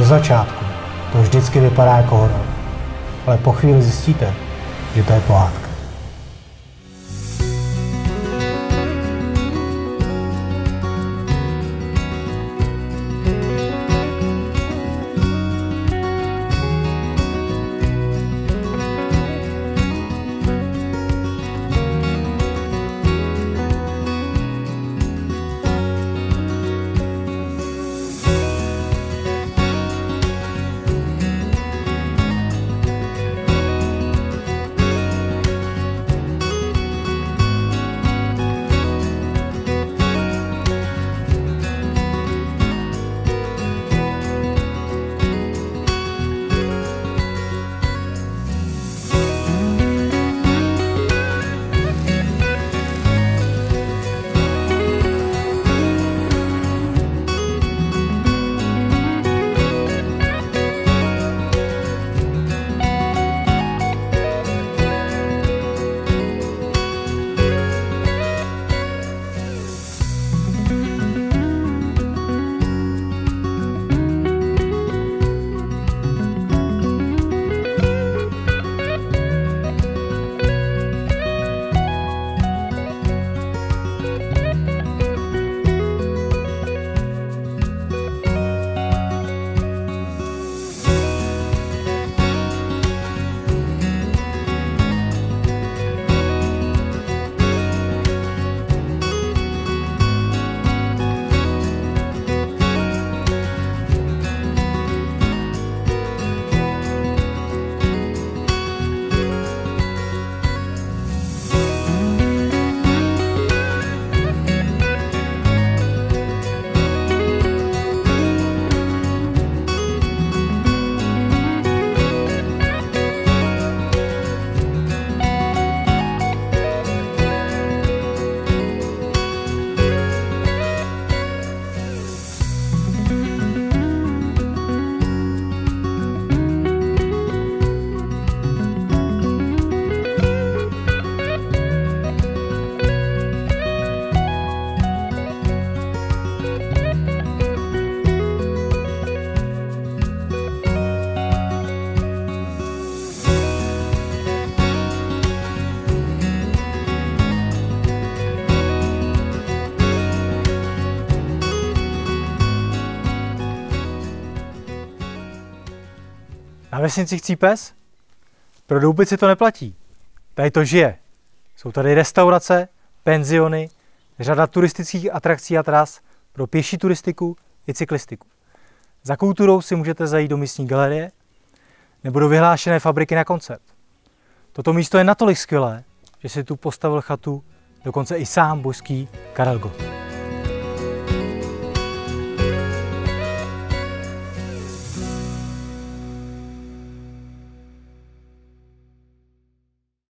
začátku to vždycky vypadá jako horor, ale po chvíli zjistíte, že to je pohádka. Na vesnici chcí pes? Pro doubici to neplatí. Tady to žije. Jsou tady restaurace, penziony, řada turistických atrakcí a tras pro pěší turistiku i cyklistiku. Za kulturou si můžete zajít do místní galerie nebo do vyhlášené fabriky na koncert. Toto místo je natolik skvělé, že si tu postavil chatu dokonce i sám božský Karel Gott.